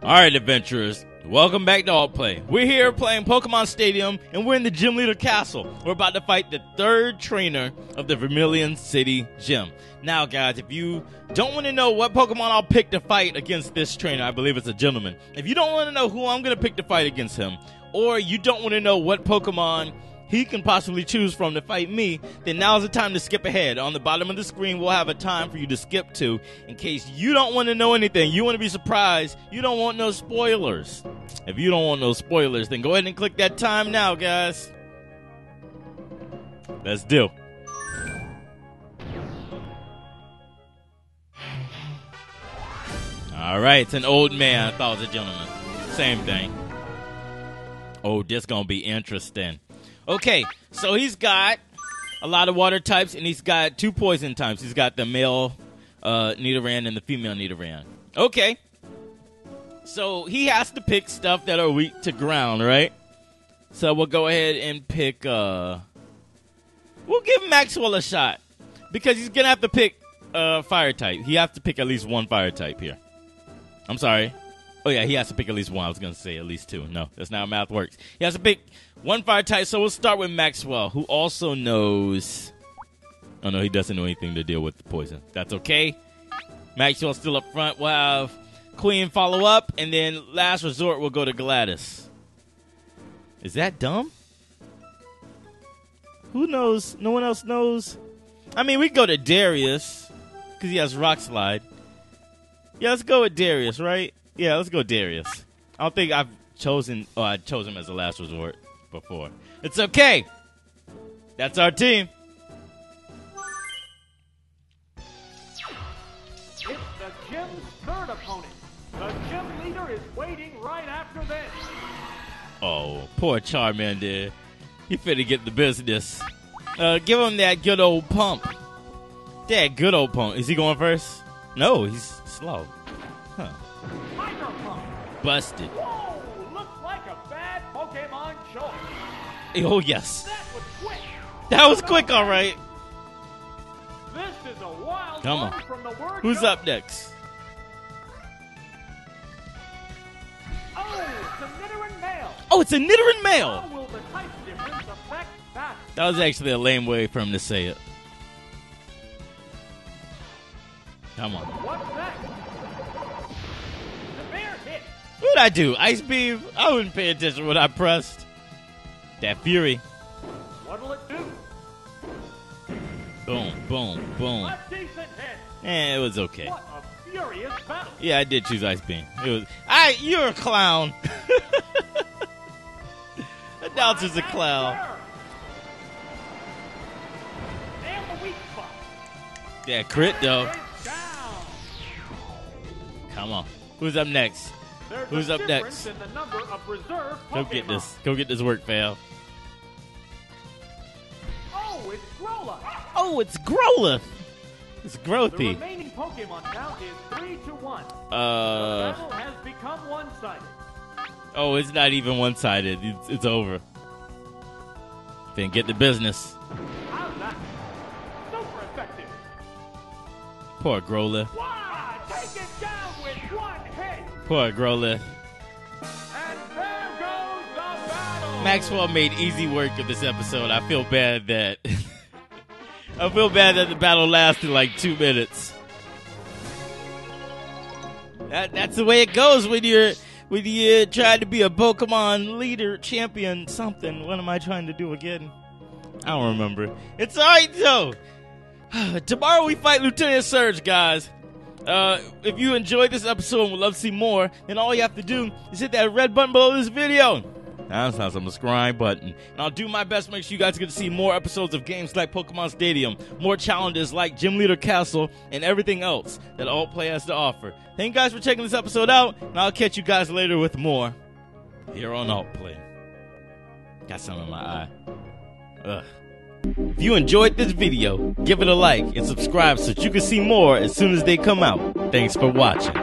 All right, adventurers, welcome back to Alt Play. We're here playing Pokemon Stadium, and we're in the Gym Leader Castle. We're about to fight the third trainer of the Vermilion City Gym. Now, guys, if you don't want to know what Pokemon I'll pick to fight against this trainer, I believe it's a gentleman. If you don't want to know who I'm going to pick to fight against him, or you don't want to know what Pokemon he can possibly choose from to fight me, then now's the time to skip ahead. On the bottom of the screen, we'll have a time for you to skip to in case you don't want to know anything. You want to be surprised. You don't want no spoilers. If you don't want no spoilers, then go ahead and click that time now, guys. Let's do. All right, it's an old man. I thought it was a gentleman. Same thing. Oh, this gonna be interesting. Okay, so he's got a lot of water types, and he's got two poison types. He's got the male uh, Nidoran and the female Nidoran. Okay, so he has to pick stuff that are weak to ground, right? So we'll go ahead and pick. uh We'll give Maxwell a shot because he's gonna have to pick uh, fire type. He has to pick at least one fire type here. I'm sorry. Oh yeah, he has to pick at least one. I was gonna say at least two. No, that's not how math works. He has to pick one fire type. So we'll start with Maxwell, who also knows. Oh no, he doesn't know anything to deal with the poison. That's okay. Maxwell's still up front. We'll have Queen follow up, and then last resort we'll go to Gladys. Is that dumb? Who knows? No one else knows. I mean, we go to Darius because he has Rock Slide. Yeah, let's go with Darius, right? Yeah, let's go Darius. I don't think I've chosen. Oh, I chose him as a last resort before. It's okay. That's our team. It's the gym's third opponent. The gym leader is waiting right after this. Oh, poor Charmander. He finna get the business. Uh, give him that good old pump. That good old pump. Is he going first? No, he's slow. Huh. Busted. Whoa, looks like a bad Pokemon choice. Oh, yes. That was quick. That was quick, all right. This is a wild Come on. from the word Who's go. up next? Oh, it's a Nidoran male. Oh, it's a Nidoran male. How will the type difference affect that? That was actually a lame way for him to say it. Come on. What'd I do? Ice beam? I wouldn't pay attention when I pressed. That fury. What'll it do? Boom, boom, boom. A decent hit. Eh, it was okay. What a furious battle. Yeah, I did choose ice beam. It was. I. You're a clown. Announcer's a clown. And the weak spot. Yeah, crit though. Come on. Who's up next? There's Who's up next? In the number of reserve Go get this. Go get this work, fail. Oh, it's Growlithe. Oh, it's Growlithe. It's The remaining Pokemon count is three to one. Uh. the battle has become one-sided. Oh, it's not even one sided. It's, it's over. Then get the business. How's that? Super effective. Poor Growlithe. Wow! Take it down with one. Poor Growlithe. Maxwell made easy work of this episode. I feel bad that. I feel bad that the battle lasted like two minutes. That, that's the way it goes when you're when you try to be a Pokemon leader, champion, something. What am I trying to do again? I don't remember. It's alright though. Tomorrow we fight Lieutenant Surge, guys. Uh, if you enjoyed this episode and would love to see more, then all you have to do is hit that red button below this video. That's not some subscribe button. And I'll do my best to make sure you guys get to see more episodes of games like Pokemon Stadium, more challenges like Gym Leader Castle, and everything else that Alt Play has to offer. Thank you guys for checking this episode out, and I'll catch you guys later with more here on Alt Play. Got some in my eye. Ugh. If you enjoyed this video, give it a like and subscribe so you can see more as soon as they come out. Thanks for watching.